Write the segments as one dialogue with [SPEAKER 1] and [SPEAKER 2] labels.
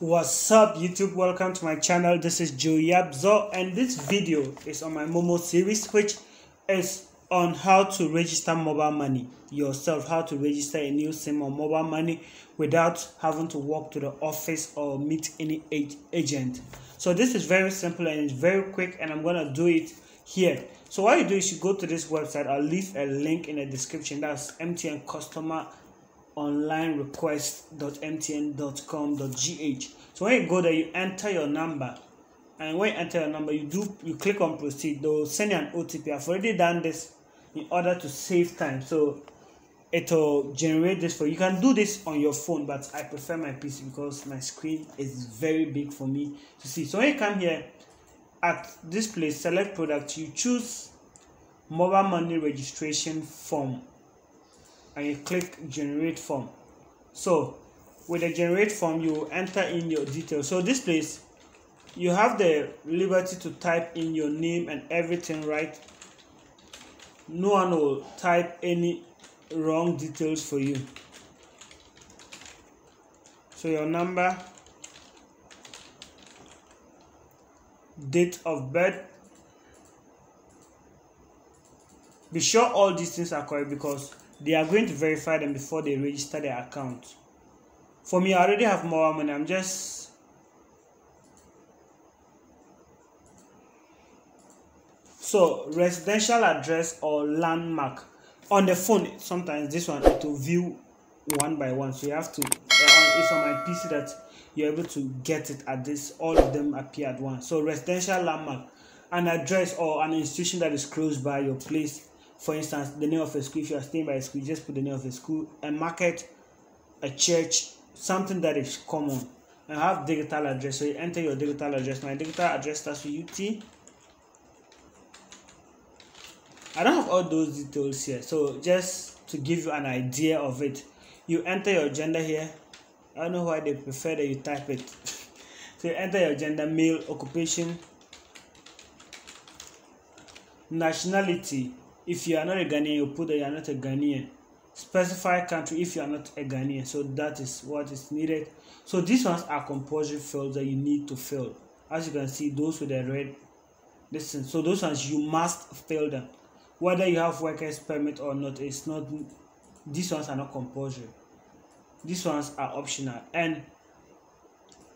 [SPEAKER 1] What's up YouTube? Welcome to my channel. This is Joe Yapzor and this video is on my Momo series which is on how to register mobile money yourself, how to register a new SIM on mobile money without having to walk to the office or meet any agent. So this is very simple and it's very quick and I'm to do it here. So what you do is you go to this website. I'll leave a link in the description. That's MTN customer online request.mtn.com.gh. So when you go there, you enter your number, and when you enter your number, you do you click on proceed. They'll send you an OTP. I've already done this in order to save time, so it'll generate this for you. You can do this on your phone, but I prefer my PC because my screen is very big for me to see. So when you come here at this place, select product, you choose mobile money registration form and you click generate form. So with the generate form you enter in your details. So this place you have the liberty to type in your name and everything right? No one will type any wrong details for you. So your number date of birth. Be sure all these things are correct because they are going to verify them before they register their account. For me, I already have more money. I'm just so residential address or landmark on the phone. Sometimes this one to view one by one, so you have to. Uh, it's on my PC that you're able to get it at this. All of them appear at once. So residential landmark, an address or an institution that is close by your place for instance, the name of a school, if you are staying by a school, just put the name of a school, a market, a church, something that is common. I have digital address. So you enter your digital address. My digital address starts with UT. I don't have all those details here. So just to give you an idea of it, you enter your gender here. I don't know why they prefer that you type it. so you enter your gender, male, occupation, nationality, if you are not a Ghanaian, you put that you are not a Ghanaian. Specify country if you are not a Ghanaian. So that is what is needed. So these ones are compulsory fields that you need to fill. As you can see, those with the red listen. So those ones you must fill them. Whether you have workers permit or not, it's not these ones are not compulsory. These ones are optional. And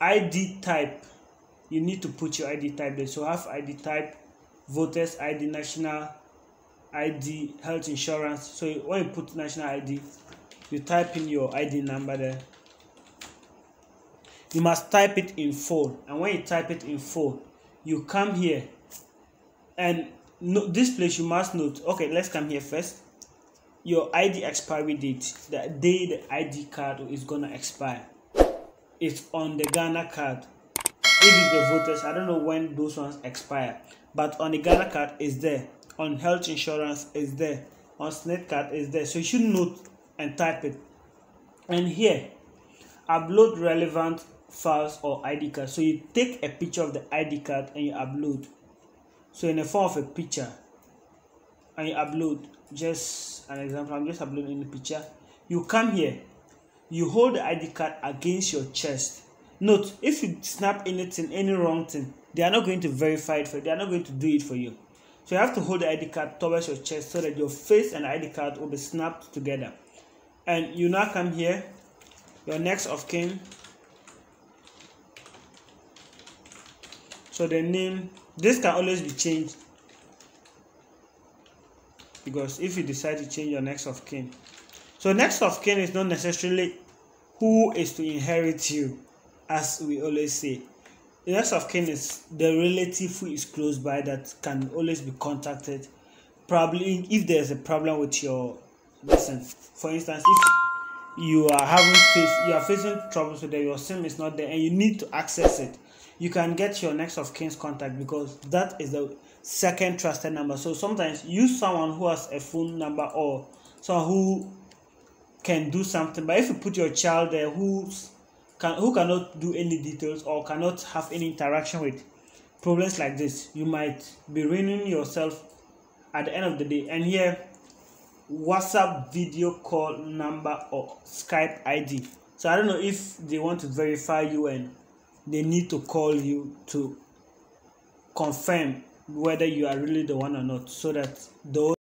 [SPEAKER 1] ID type, you need to put your ID type there. So have ID type, voters ID, national ID, health insurance. So when you put national ID, you type in your ID number there. You must type it in full, and when you type it in full, you come here, and no, this place you must note. Okay, let's come here first. Your ID expiry date, the day the ID card is gonna expire, it's on the Ghana card. It's the voters, I don't know when those ones expire, but on the Ghana card is there on health insurance is there on SSNIT card is there so you should note and type it. And here upload relevant files or id card. So you take a picture of the id card and you upload. So in the form of a picture and you upload. Just an example i'm just uploading the picture. You come here you hold the id card against your chest. Note if you snap anything any wrong thing they are not going to verify it for you. They are not going to do it for you so you have to hold the ID card towards your chest so that your face and ID card will be snapped together. And you now come here, your next of kin. So the name, this can always be changed because if you decide to change your next of kin. So next of kin is not necessarily who is to inherit you, as we always say. The next of kin is the relative who is close by that can always be contacted. Probably if there's a problem with your listen. For instance, if you are having face you are facing troubles with your sim is not there and you need to access it, you can get your next of kin's contact because that is the second trusted number. So sometimes use someone who has a phone number or someone who can do something. But if you put your child there who's can, who cannot do any details or cannot have any interaction with problems like this, you might be ruining yourself at the end of the day. And here, WhatsApp video call number or Skype ID. So I don't know if they want to verify you and they need to call you to confirm whether you are really the one or not so that those